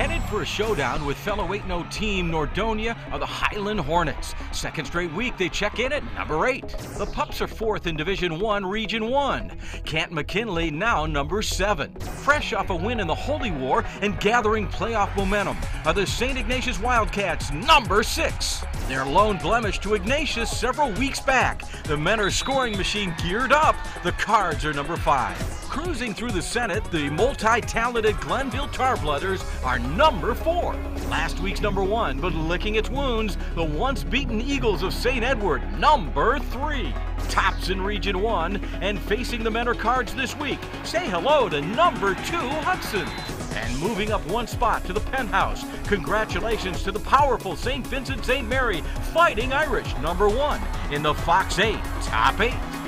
Headed for a showdown with fellow 8-0 team Nordonia are the Highland Hornets. Second straight week they check in at number 8. The Pups are fourth in Division 1, Region 1. Canton McKinley now number 7. Fresh off a win in the Holy War and gathering playoff momentum are the St. Ignatius Wildcats number 6. Their lone blemish to Ignatius several weeks back. The Mentor scoring machine geared up. The Cards are number 5. Cruising through the Senate, the multi-talented Glenville Tarblooders are number four. Last week's number one, but licking its wounds, the once beaten Eagles of St. Edward, number three. Tops in Region 1 and facing the Mentor Cards this week. Say hello to number two Hudson. And moving up one spot to the penthouse, congratulations to the powerful St. Vincent St. Mary Fighting Irish, number one in the Fox 8 Top 8.